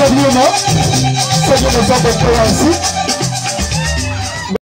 Sabino, Sabino Zabo Koyansi,